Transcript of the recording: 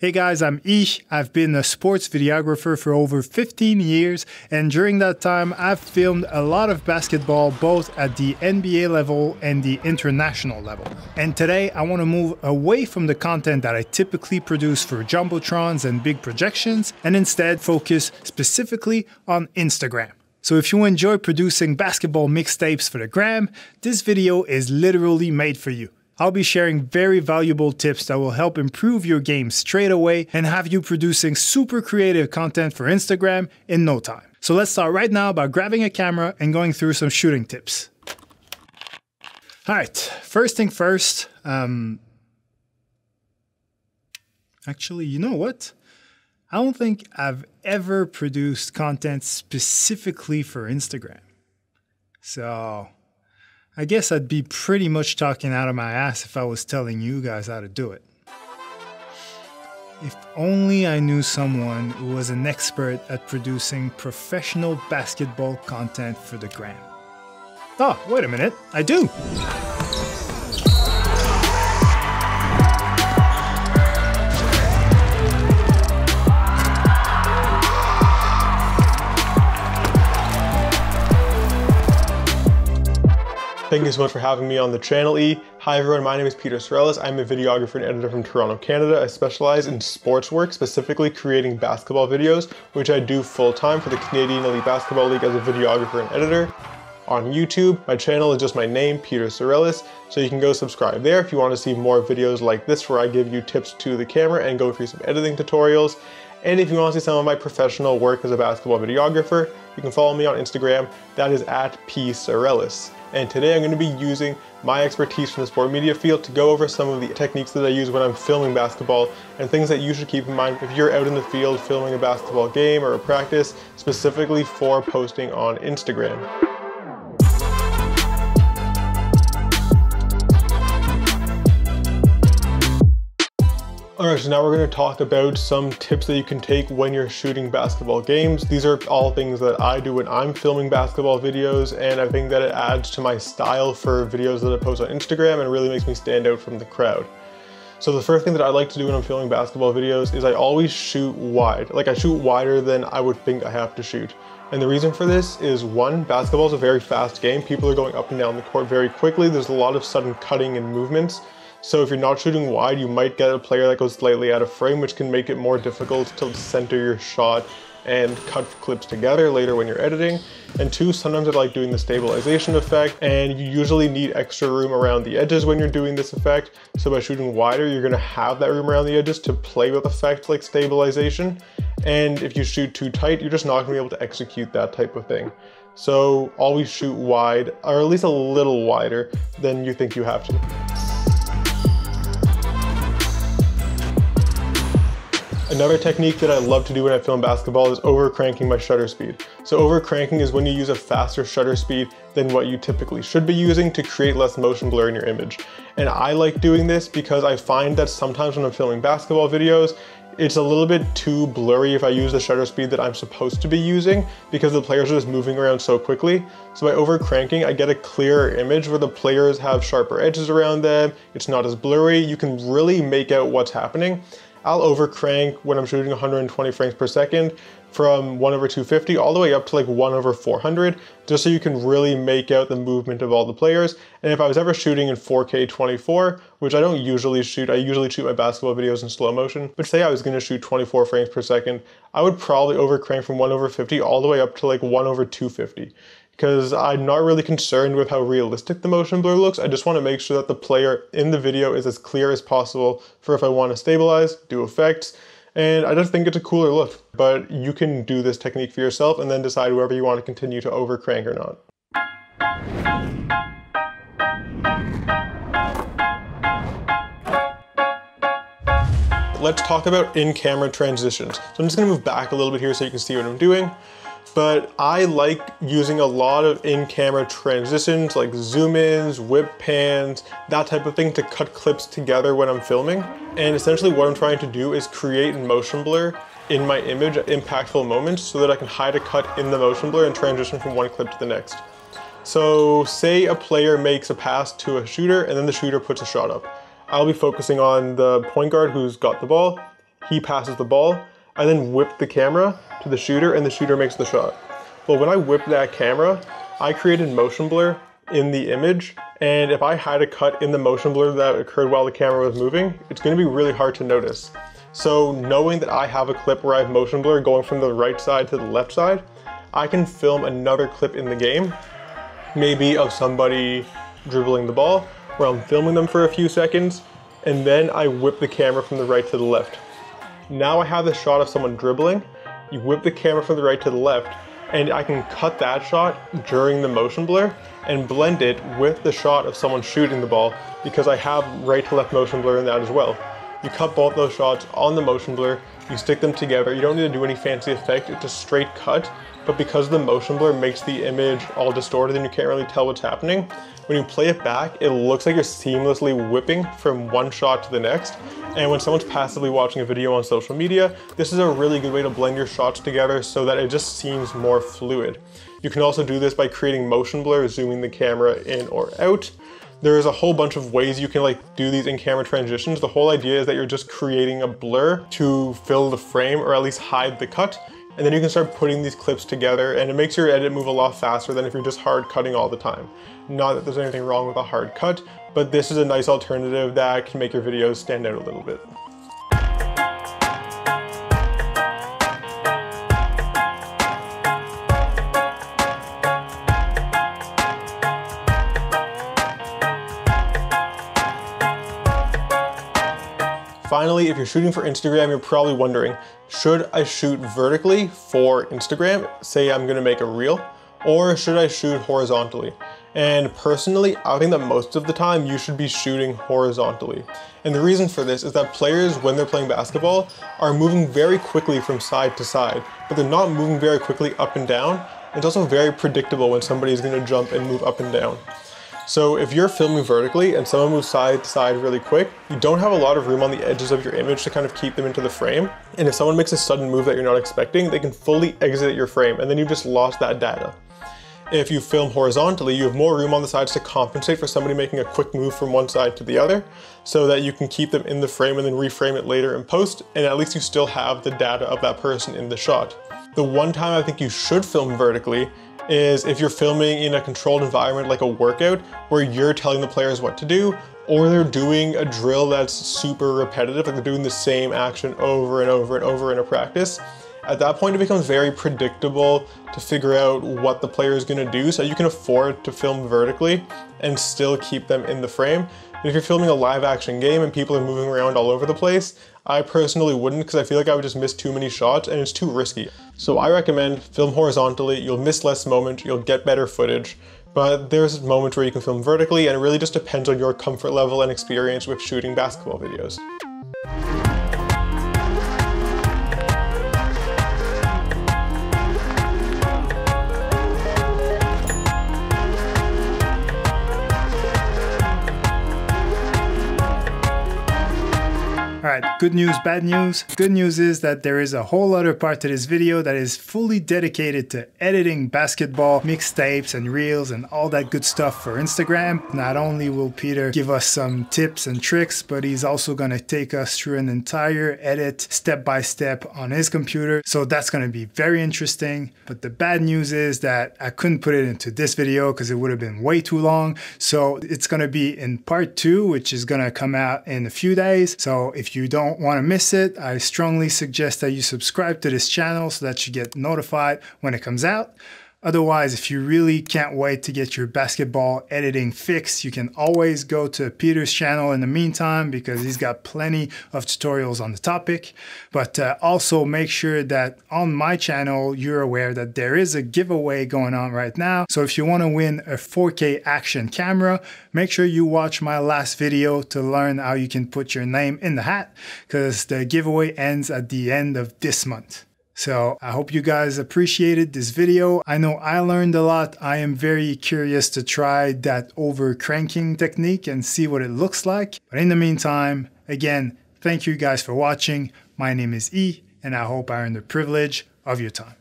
Hey guys, I'm Ish. I've been a sports videographer for over 15 years, and during that time, I've filmed a lot of basketball both at the NBA level and the international level. And today, I want to move away from the content that I typically produce for Jumbotrons and big projections, and instead focus specifically on Instagram. So if you enjoy producing basketball mixtapes for the gram, this video is literally made for you. I'll be sharing very valuable tips that will help improve your game straight away and have you producing super creative content for Instagram in no time. So let's start right now by grabbing a camera and going through some shooting tips. All right, first thing first. Um, actually, you know what? I don't think I've ever produced content specifically for Instagram. So I guess I'd be pretty much talking out of my ass if I was telling you guys how to do it. If only I knew someone who was an expert at producing professional basketball content for the gram. Oh, wait a minute, I do! Thank you so much for having me on the channel, E. Hi everyone, my name is Peter Sarellas. I'm a videographer and editor from Toronto, Canada. I specialize in sports work, specifically creating basketball videos, which I do full-time for the Canadian Elite Basketball League as a videographer and editor. On YouTube, my channel is just my name, Peter Sarellas, so you can go subscribe there if you want to see more videos like this where I give you tips to the camera and go through some editing tutorials. And if you want to see some of my professional work as a basketball videographer, you can follow me on Instagram. That is at P. and today I'm going to be using my expertise from the sport media field to go over some of the techniques that I use when I'm filming basketball and things that you should keep in mind if you're out in the field filming a basketball game or a practice specifically for posting on Instagram. Alright, so now we're going to talk about some tips that you can take when you're shooting basketball games. These are all things that I do when I'm filming basketball videos and I think that it adds to my style for videos that I post on Instagram and really makes me stand out from the crowd. So the first thing that I like to do when I'm filming basketball videos is I always shoot wide. Like I shoot wider than I would think I have to shoot. And the reason for this is one, basketball is a very fast game. People are going up and down the court very quickly. There's a lot of sudden cutting and movements. So if you're not shooting wide, you might get a player that goes slightly out of frame, which can make it more difficult to center your shot and cut clips together later when you're editing. And two, sometimes I like doing the stabilization effect and you usually need extra room around the edges when you're doing this effect. So by shooting wider, you're gonna have that room around the edges to play with effects like stabilization. And if you shoot too tight, you're just not gonna be able to execute that type of thing. So always shoot wide, or at least a little wider than you think you have to. Another technique that I love to do when I film basketball is over cranking my shutter speed. So over cranking is when you use a faster shutter speed than what you typically should be using to create less motion blur in your image. And I like doing this because I find that sometimes when I'm filming basketball videos, it's a little bit too blurry if I use the shutter speed that I'm supposed to be using because the players are just moving around so quickly. So by over cranking, I get a clearer image where the players have sharper edges around them. It's not as blurry. You can really make out what's happening. I'll overcrank when I'm shooting 120 frames per second from 1 over 250 all the way up to like 1 over 400 just so you can really make out the movement of all the players. And if I was ever shooting in 4k 24 which I don't usually shoot I usually shoot my basketball videos in slow motion but say I was going to shoot 24 frames per second I would probably overcrank from 1 over 50 all the way up to like 1 over 250 because I'm not really concerned with how realistic the motion blur looks. I just want to make sure that the player in the video is as clear as possible for if I want to stabilize, do effects, and I just think it's a cooler look. But you can do this technique for yourself and then decide whether you want to continue to over crank or not. Let's talk about in-camera transitions. So I'm just gonna move back a little bit here so you can see what I'm doing but I like using a lot of in-camera transitions like zoom ins, whip pans, that type of thing to cut clips together when I'm filming. And essentially what I'm trying to do is create motion blur in my image at impactful moments so that I can hide a cut in the motion blur and transition from one clip to the next. So say a player makes a pass to a shooter and then the shooter puts a shot up. I'll be focusing on the point guard who's got the ball he passes the ball. I then whip the camera to the shooter and the shooter makes the shot. Well, when I whip that camera, I created motion blur in the image. And if I had a cut in the motion blur that occurred while the camera was moving, it's gonna be really hard to notice. So knowing that I have a clip where I have motion blur going from the right side to the left side, I can film another clip in the game, maybe of somebody dribbling the ball, where I'm filming them for a few seconds, and then I whip the camera from the right to the left. Now I have the shot of someone dribbling, you whip the camera from the right to the left, and I can cut that shot during the motion blur and blend it with the shot of someone shooting the ball because I have right to left motion blur in that as well. You cut both those shots on the motion blur, you stick them together. You don't need to do any fancy effect, it's a straight cut, but because the motion blur makes the image all distorted and you can't really tell what's happening, when you play it back, it looks like you're seamlessly whipping from one shot to the next. And when someone's passively watching a video on social media, this is a really good way to blend your shots together so that it just seems more fluid. You can also do this by creating motion blur, zooming the camera in or out. There's a whole bunch of ways you can like do these in-camera transitions. The whole idea is that you're just creating a blur to fill the frame or at least hide the cut. And then you can start putting these clips together and it makes your edit move a lot faster than if you're just hard cutting all the time. Not that there's anything wrong with a hard cut, but this is a nice alternative that can make your videos stand out a little bit. Finally, if you're shooting for Instagram, you're probably wondering, should I shoot vertically for Instagram? Say I'm gonna make a reel, or should I shoot horizontally? And personally, I think that most of the time you should be shooting horizontally. And the reason for this is that players, when they're playing basketball, are moving very quickly from side to side, but they're not moving very quickly up and down. It's also very predictable when somebody is gonna jump and move up and down. So if you're filming vertically and someone moves side to side really quick, you don't have a lot of room on the edges of your image to kind of keep them into the frame. And if someone makes a sudden move that you're not expecting, they can fully exit your frame and then you've just lost that data. If you film horizontally, you have more room on the sides to compensate for somebody making a quick move from one side to the other so that you can keep them in the frame and then reframe it later in post and at least you still have the data of that person in the shot. The one time I think you should film vertically is if you're filming in a controlled environment like a workout where you're telling the players what to do, or they're doing a drill that's super repetitive, like they're doing the same action over and over and over in a practice. At that point, it becomes very predictable to figure out what the player is gonna do so you can afford to film vertically and still keep them in the frame. If you're filming a live action game and people are moving around all over the place, I personally wouldn't because I feel like I would just miss too many shots and it's too risky. So I recommend film horizontally, you'll miss less moment, you'll get better footage, but there's moments where you can film vertically and it really just depends on your comfort level and experience with shooting basketball videos. Good news, bad news. Good news is that there is a whole other part to this video that is fully dedicated to editing basketball mixtapes and reels and all that good stuff for Instagram. Not only will Peter give us some tips and tricks, but he's also gonna take us through an entire edit step by step on his computer. So that's gonna be very interesting. But the bad news is that I couldn't put it into this video because it would have been way too long. So it's gonna be in part two, which is gonna come out in a few days. So if you don't want to miss it, I strongly suggest that you subscribe to this channel so that you get notified when it comes out. Otherwise, if you really can't wait to get your basketball editing fixed, you can always go to Peter's channel in the meantime because he's got plenty of tutorials on the topic. But uh, also make sure that on my channel, you're aware that there is a giveaway going on right now. So if you want to win a 4K action camera, make sure you watch my last video to learn how you can put your name in the hat because the giveaway ends at the end of this month. So I hope you guys appreciated this video. I know I learned a lot. I am very curious to try that over cranking technique and see what it looks like. But in the meantime, again, thank you guys for watching. My name is E and I hope I earned the privilege of your time.